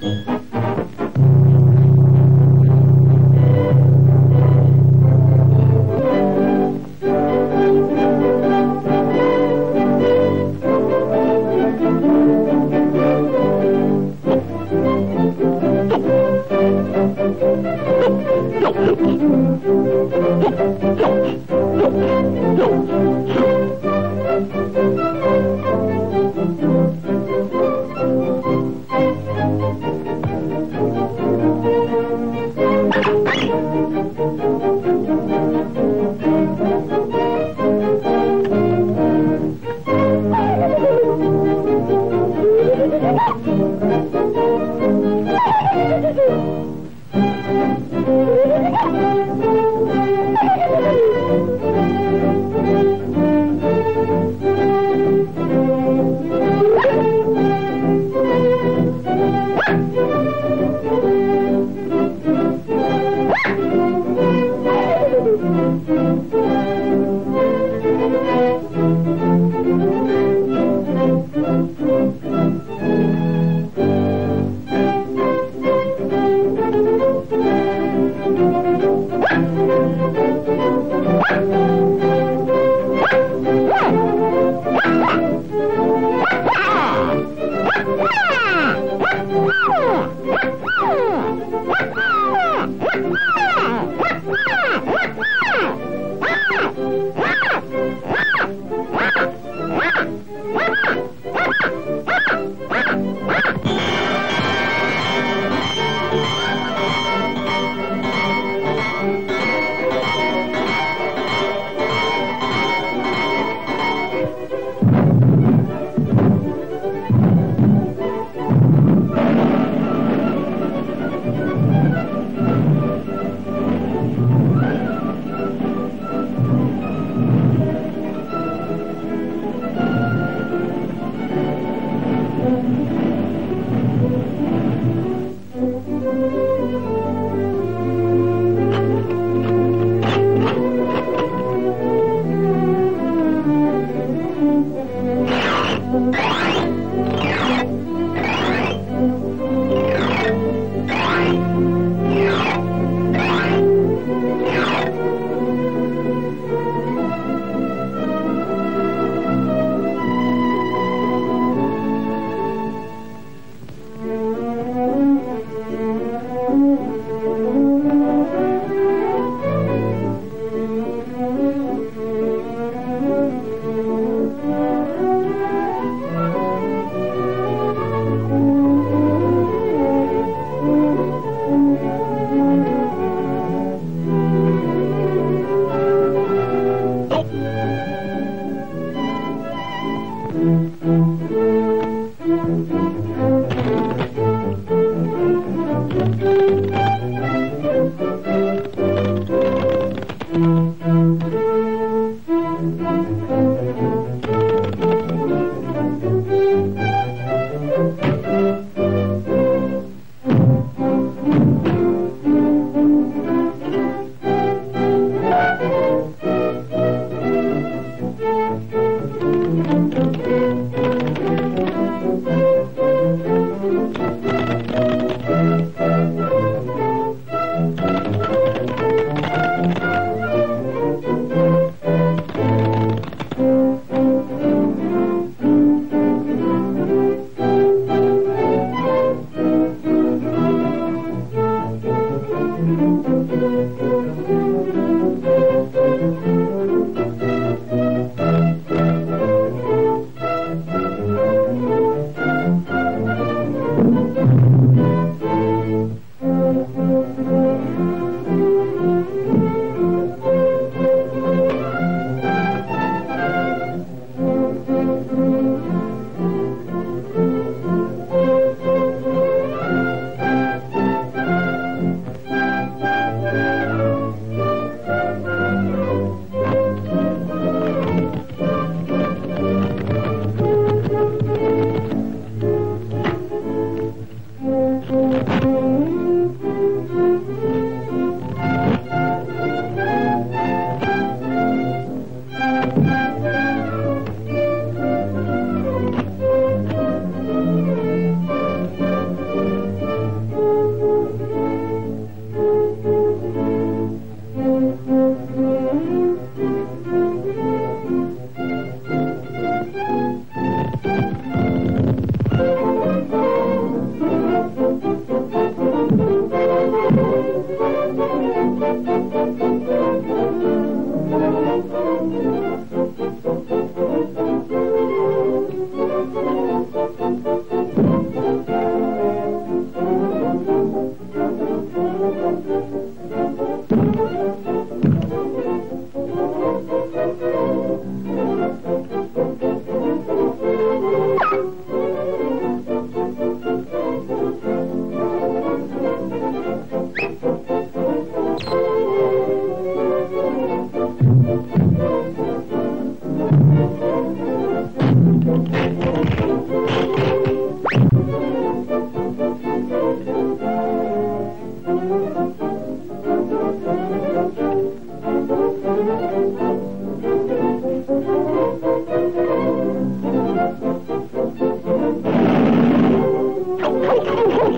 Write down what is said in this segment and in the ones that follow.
Mm-hmm.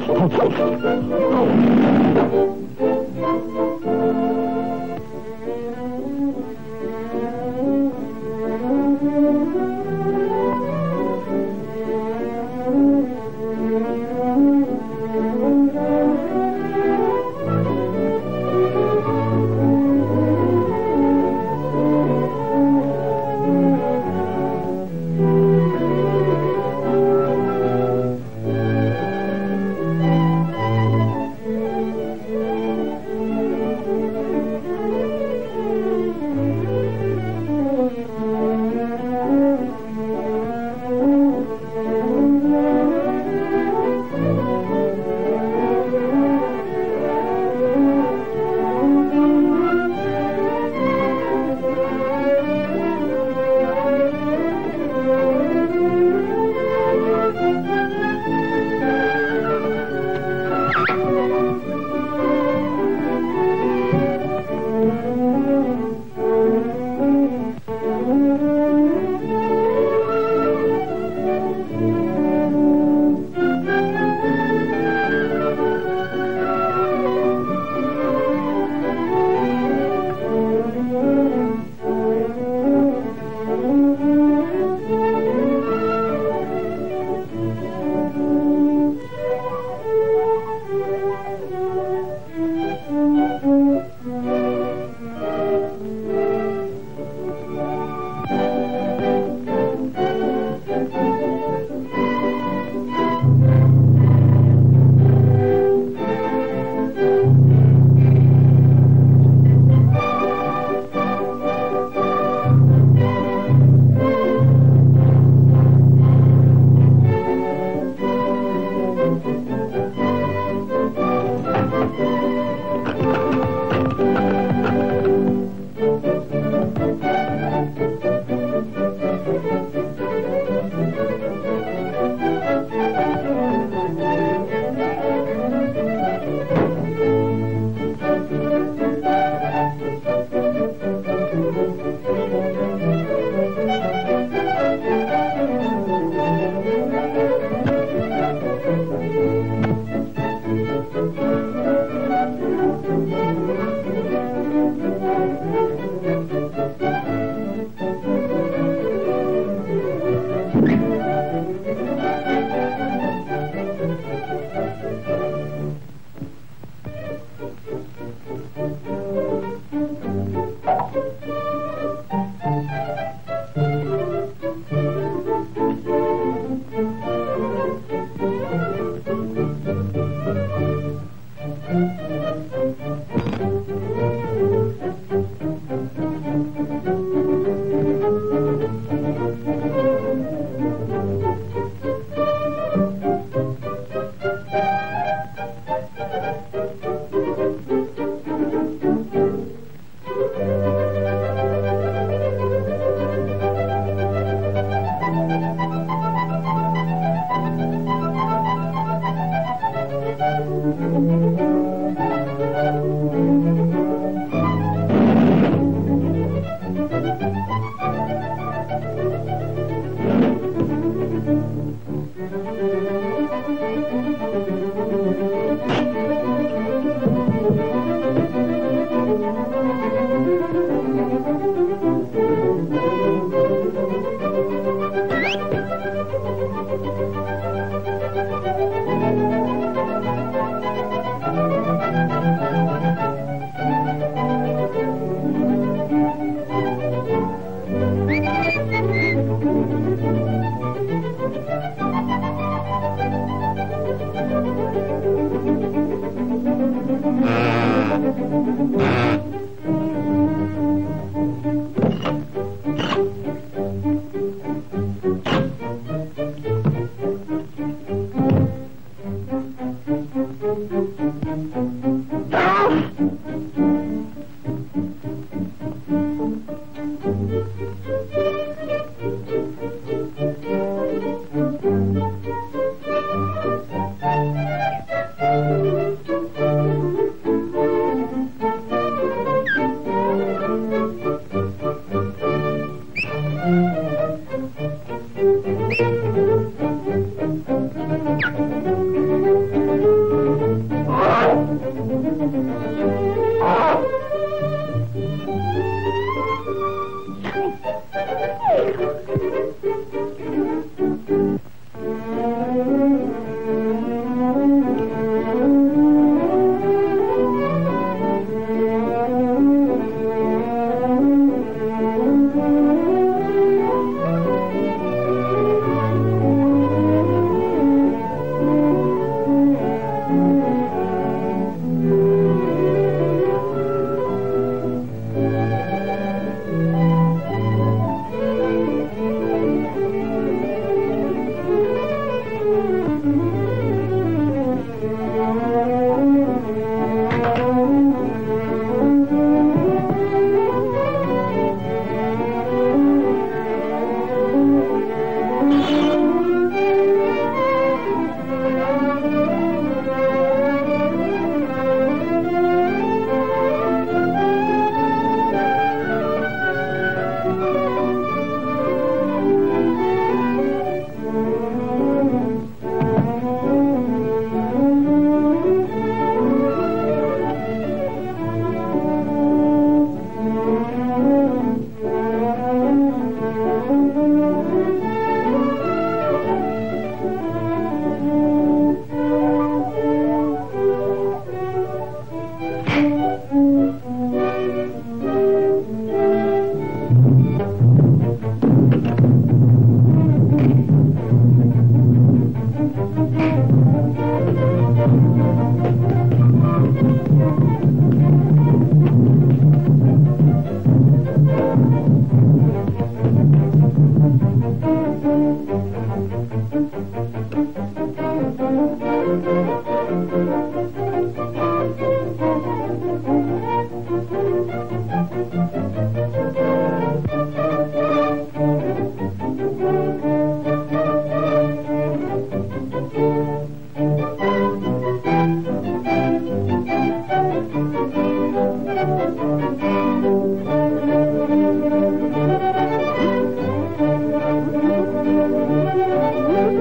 好走走。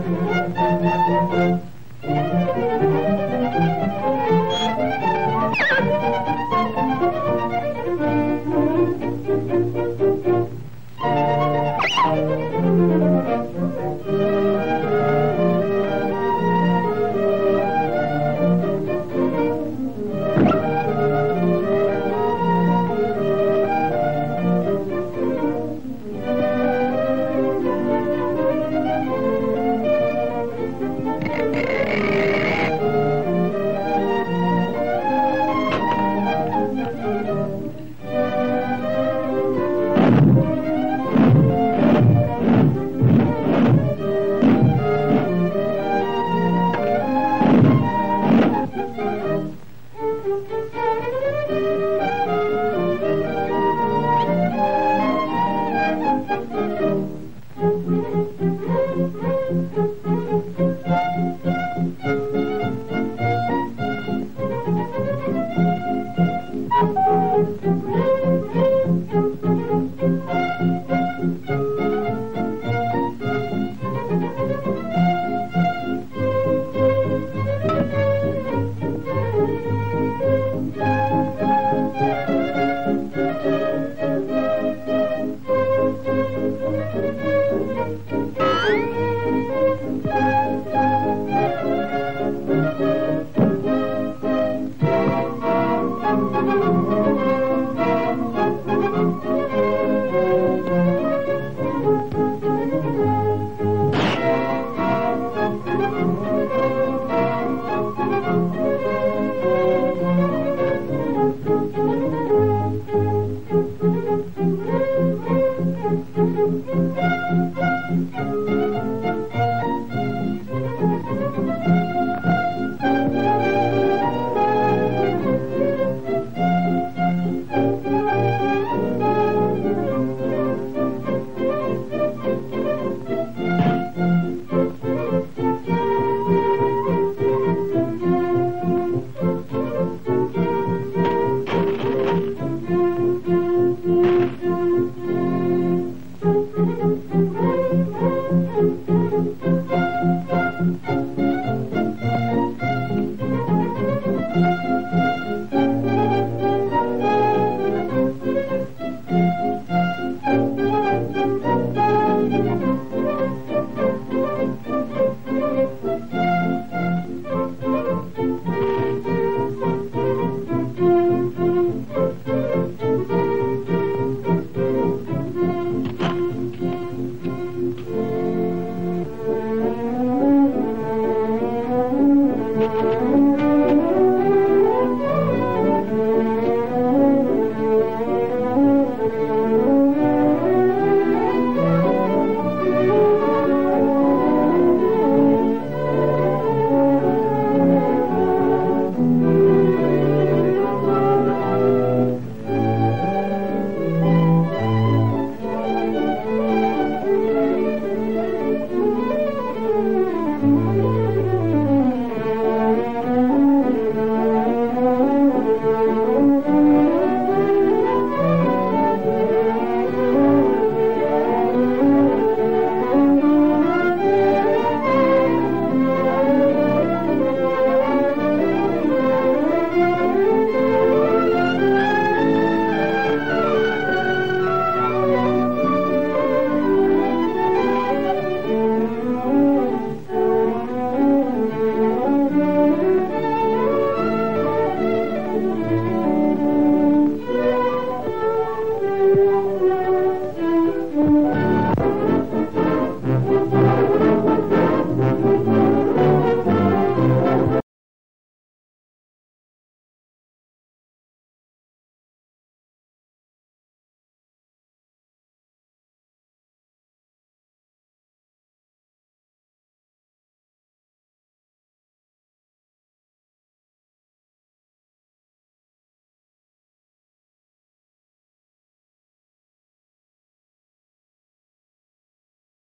Thank you.